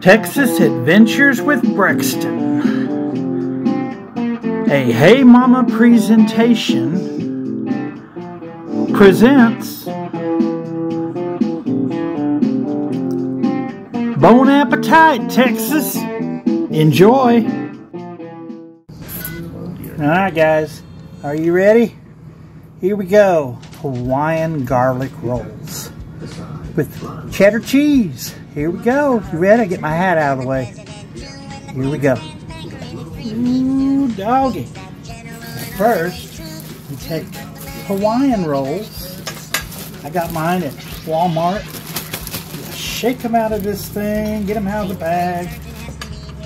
Texas Adventures with Brexton. A Hey Mama presentation presents Bon Appetite, Texas. Enjoy. All right, guys. Are you ready? Here we go. Hawaiian garlic rolls with cheddar cheese. Here we go. You ready? Get my hat out of the way. Here we go. Ooh, doggy. First, you take Hawaiian rolls. I got mine at Walmart. You shake them out of this thing, get them out of the bag,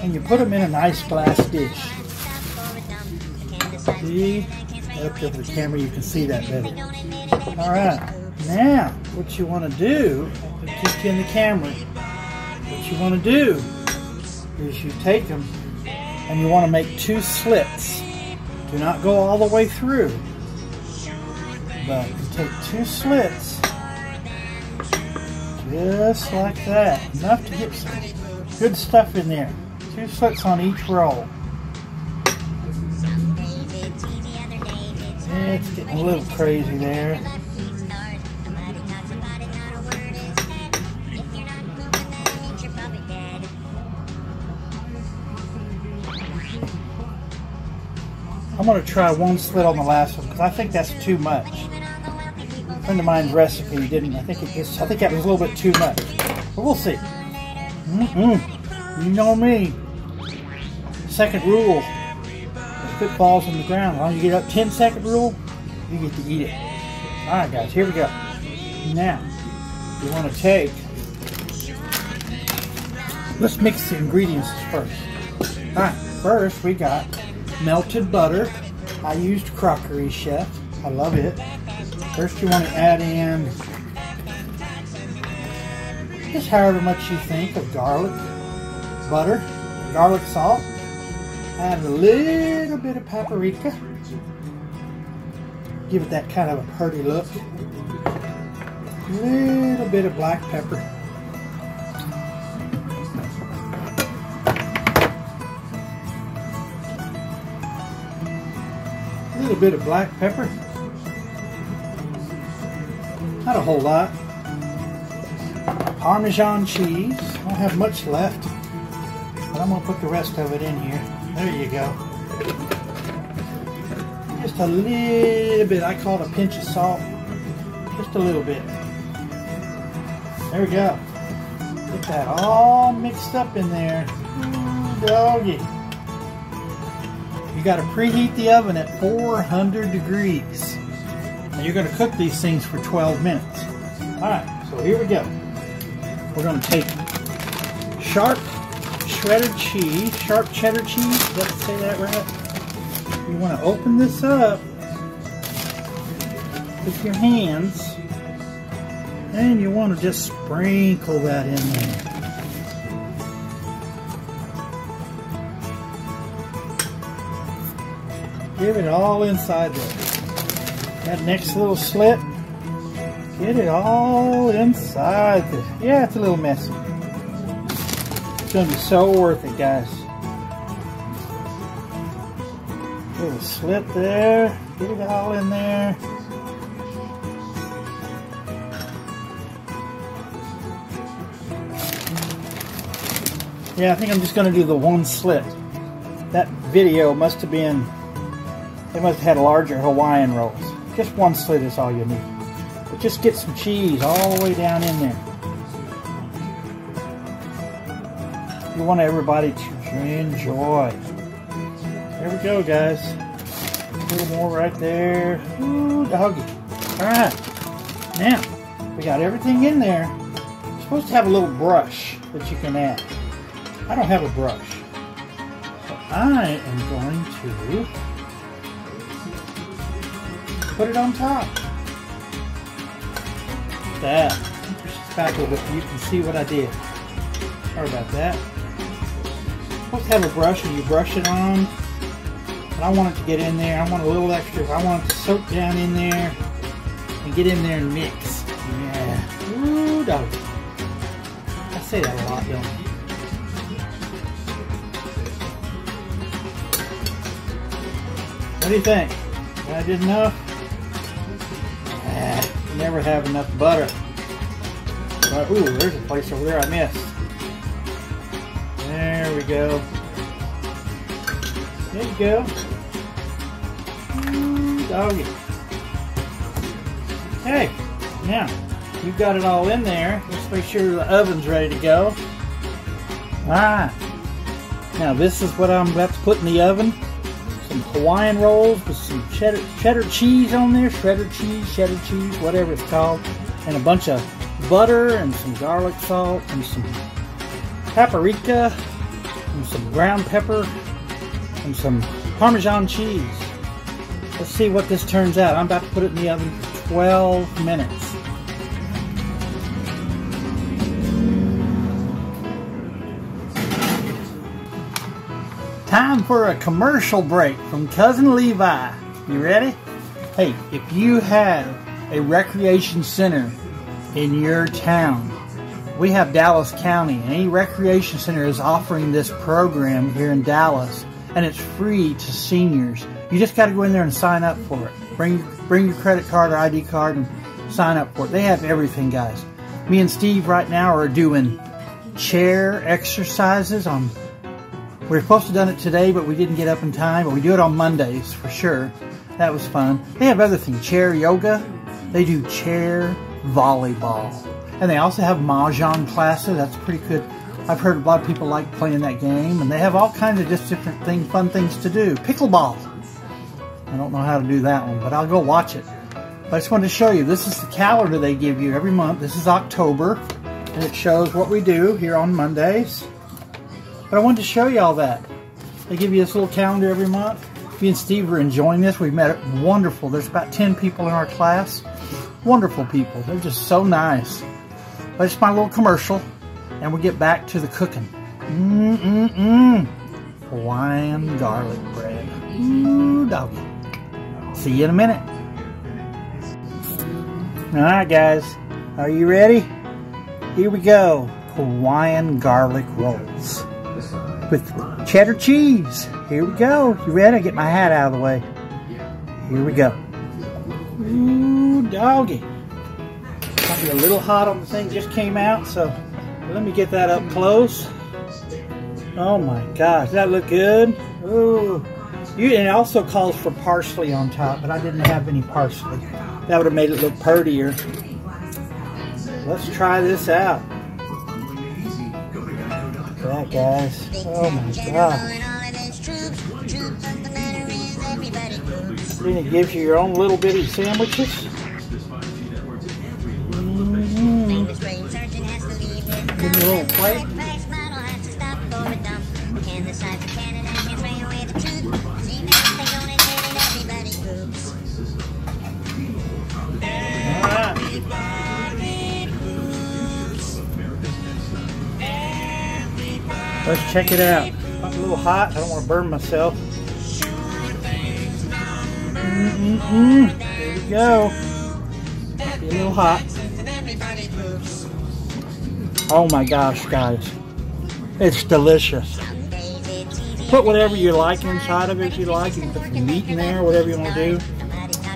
and you put them in a nice glass dish. See? Up over the camera, you can see that better. All right. Now, what you want to do, you in the camera, you want to do is you take them and you want to make two slits. Do not go all the way through, but you take two slits, just like that. Enough to get some good stuff in there. Two slits on each roll. It's getting a little crazy there. I'm going to try one slit on the last one because I think that's too much. A friend of mine's recipe didn't. I think it just, I think that was a little bit too much. But we'll see. Mm. You know me. Second rule. If it falls on the ground, long you get up 10 second rule, you get to eat it. Alright guys, here we go. Now, you want to take, let's mix the ingredients first. Alright, first we got melted butter. I used Crockery Chef. I love it. First you want to add in just however much you think of garlic, butter, garlic salt. Add a little bit of paprika. Give it that kind of a pretty look. A little bit of black pepper. Little bit of black pepper. Not a whole lot. Parmesan cheese. I don't have much left, but I'm going to put the rest of it in here. There you go. Just a little bit. I call it a pinch of salt. Just a little bit. There we go. Get that all mixed up in there. Doggy. You got to preheat the oven at 400 degrees. And you're going to cook these things for 12 minutes. Alright, so here we go. We're going to take sharp shredded cheese, sharp cheddar cheese. I say that right? You want to open this up with your hands. And you want to just sprinkle that in there. Give it all inside there. That next little slit, get it all inside there. Yeah, it's a little messy. It's to be so worth it, guys. Little slit there. Get it all in there. Yeah, I think I'm just to do the one slit. That video must have been, they must have had larger Hawaiian rolls. Just one slit is all you need. But just get some cheese all the way down in there. You want everybody to enjoy. There we go, guys. A little more right there. Ooh, doggy. All right. Now, we got everything in there. You're supposed to have a little brush that you can add. I don't have a brush. So I am going to Put it on top. That. You can see what I did. Sorry about that. Let's have a brush and you brush it on. But I want it to get in there. I want a little extra. I want it to soak down in there and get in there and mix. Yeah. Ooh, dog. I say that a lot, don't I? What do you think? Did I did enough? Ah, never have enough butter. But, ooh, there's a place over there I missed. There we go. There you go. Ooh, doggy. Hey, now, you've got it all in there. Let's make sure the oven's ready to go. Alright. Now this is what I'm about to put in the oven. Some Hawaiian rolls with some cheddar, cheddar cheese on there. Shredded cheese, cheddar cheese, whatever it's called. And a bunch of butter and some garlic salt and some paprika and some ground pepper and some Parmesan cheese. Let's see what this turns out. I'm about to put it in the oven for 12 minutes. Time for a commercial break from Cousin Levi. You ready? Hey, if you have a recreation center in your town, we have Dallas County. Any recreation center is offering this program here in Dallas, and it's free to seniors. You just got to go in there and sign up for it. Bring bring your credit card or ID card and sign up for it. They have everything, guys. Me and Steve right now are doing chair exercises on we were supposed to have done it today, but we didn't get up in time. But we do it on Mondays for sure. That was fun. They have other things. Chair yoga. They do chair volleyball. And they also have mahjong classes. That's pretty good. I've heard a lot of people like playing that game. And they have all kinds of just different thing, fun things to do. Pickleball. I don't know how to do that one, but I'll go watch it. But I just wanted to show you. This is the calendar they give you every month. This is October. And it shows what we do here on Mondays. But I wanted to show you all that. They give you this little calendar every month. Me and Steve are enjoying this. We've met wonderful. There's about 10 people in our class. Wonderful people. They're just so nice. But it's my little commercial. And we get back to the cooking. Mmm-mm-mm. Hawaiian garlic bread. Ooh, doggy. See you in a minute. Alright guys, are you ready? Here we go. Hawaiian garlic rolls with cheddar cheese. Here we go. You ready? Get my hat out of the way. Here we go. Ooh, doggy. Might be a little hot on the thing. Just came out, so let me get that up close. Oh my gosh, that look good? Ooh. You, and it also calls for parsley on top, but I didn't have any parsley. That would have made it look purtier. Let's try this out that, guys. Oh my god. Then it gives you your own little bitty sandwiches. Mm -hmm. Give you a little plate. Let's check it out. I'm a little hot. I don't want to burn myself. Mm -mm -mm. There we go. Be a little hot. Oh my gosh, guys. It's delicious. Put whatever you like inside of it if you like. You can put some meat in there, whatever you want to do.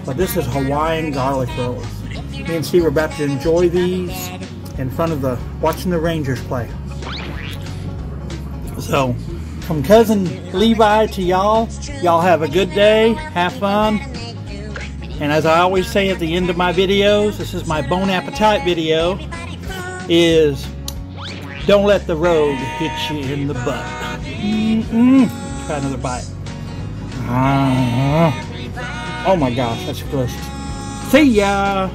But this is Hawaiian garlic rolls. Me and Steve are about to enjoy these in front of the, watching the Rangers play. So, from cousin Levi to y'all, y'all have a good day, have fun. And as I always say at the end of my videos, this is my bone appetite video, is don't let the road hit you in the butt. Mm -mm. Try another bite. Uh, oh my gosh, that's delicious. See ya!